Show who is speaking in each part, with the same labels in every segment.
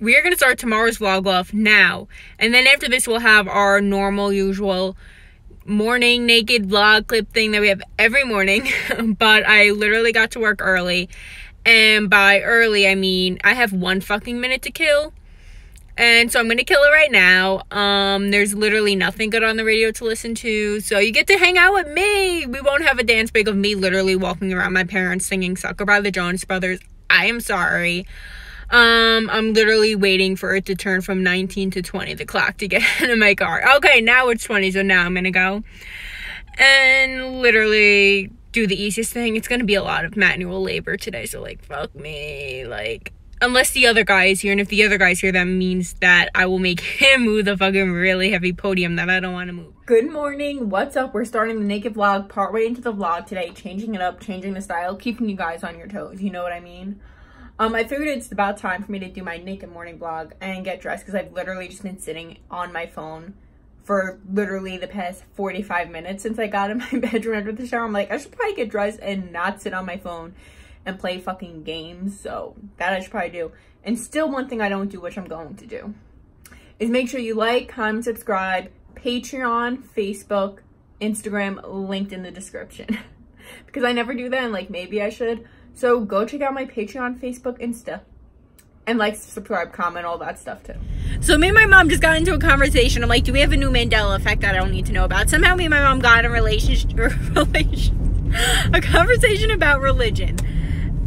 Speaker 1: we are going to start tomorrow's vlog off now. And then after this, we'll have our normal, usual morning naked vlog clip thing that we have every morning. but I literally got to work early. And by early, I mean I have one fucking minute to kill. And so I'm going to kill it right now. Um, there's literally nothing good on the radio to listen to. So you get to hang out with me. We won't have a dance break of me literally walking around my parents singing Sucker by the Jonas Brothers. I am sorry. Um, I'm literally waiting for it to turn from 19 to 20, the clock, to get into my car. Okay, now it's 20, so now I'm gonna go. And literally do the easiest thing. It's gonna be a lot of manual labor today, so like, fuck me. Like, unless the other guy is here, and if the other guy's here, that means that I will make him move the fucking really heavy podium that I don't want to move. Good morning, what's up? We're starting the naked vlog partway into the vlog today, changing it up, changing the style, keeping you guys on your toes, you know what I mean? Um, I figured it's about time for me to do my naked morning vlog and get dressed because I've literally just been sitting on my phone for literally the past 45 minutes since I got in my bedroom after the shower. I'm like, I should probably get dressed and not sit on my phone and play fucking games. So that I should probably do. And still one thing I don't do, which I'm going to do, is make sure you like, comment, subscribe, Patreon, Facebook, Instagram, linked in the description. because I never do that and like maybe I should. So go check out my Patreon, Facebook, Insta. And like, subscribe, comment, all that stuff too. So me and my mom just got into a conversation. I'm like, do we have a new Mandela effect that I don't need to know about? Somehow me and my mom got a relationship, a conversation about religion.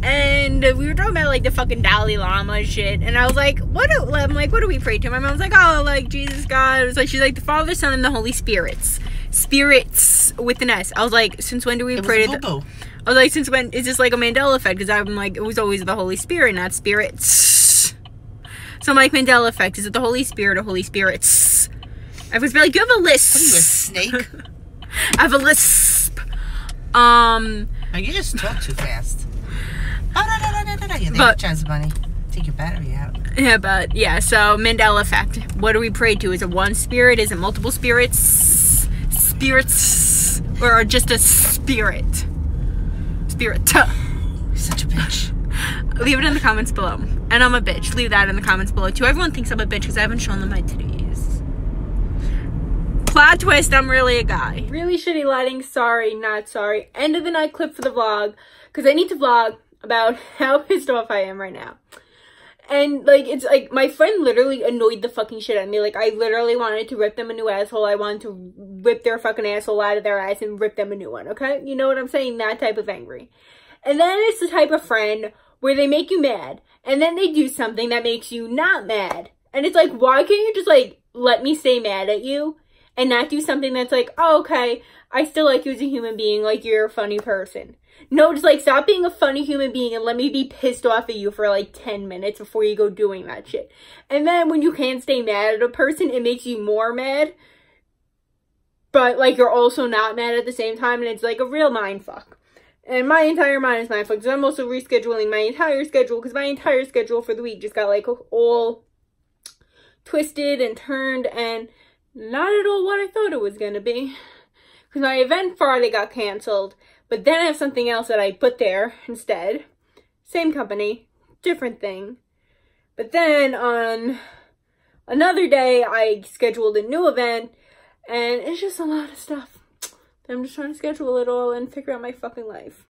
Speaker 1: And we were talking about like the fucking Dalai Lama shit. And I was like, what do, I'm like, what do we pray to? My mom's like, oh, like Jesus, God. It was like, she's like the Father, Son, and the Holy Spirits. Spirits with an S. I was like, since when do we
Speaker 2: It
Speaker 1: pray to the,
Speaker 2: boo-boo.
Speaker 1: I was like, since when is this like a Mandela effect? Because I'm like, it was always the Holy Spirit, not spirits. So I'm like, Mandela effect. Is it the Holy Spirit or Holy Spirits? I was like, you have a lisp.
Speaker 2: What are you, a snake?
Speaker 1: I have a lisp. Um,
Speaker 2: oh, you just talk too fast. Oh, no, no, no, no, no, no. You're there,
Speaker 1: But-
Speaker 2: Chaz Bunny. Take your battery out.
Speaker 1: yeah, but yeah, so Mandela effect. What do we pray to? Is it one spirit? Is it multiple spirits? Spirits? Or just a spirit? Spirit.
Speaker 2: Such a bitch.
Speaker 1: Leave it in the comments below. And I'm a bitch. Leave that in the comments below too. Everyone thinks I'm a bitch because I haven't shown them my titties. Plot twist, I'm really a guy. Really shitty lighting. Sorry, not sorry. End of the night clip for the vlog. Because I need to vlog about how pissed off I am right now. And like it's like my friend literally annoyed the fucking shit out of me. Like I literally wanted to rip them a new asshole. I wanted to rip their fucking asshole out of their ass and rip them a new one. Okay, you know what I'm saying? That type of angry. And then it's the type of friend where they make you mad, and then they do something that makes you not mad. And it's like, why can't you just like let me stay mad at you and not do something that's like, oh, okay, I still like you as a human being, like you're a funny person. No, just like stop being a funny human being and let me be pissed off at you for like 10 minutes before you go doing that shit. And then when you can't stay mad at a person, it makes you more mad. But like you're also not mad at the same time and it's like a real mind fuck. And my entire mind is mind fucked. So I'm also rescheduling my entire schedule because my entire schedule for the week just got like all twisted and turned and not at all what I thought it was gonna be. Because my event Friday got canceled, but then I have something else that I put there instead. Same company, different thing. But then on another day, I scheduled a new event, and it's just a lot of stuff. I'm just trying to schedule it all and figure out my fucking life.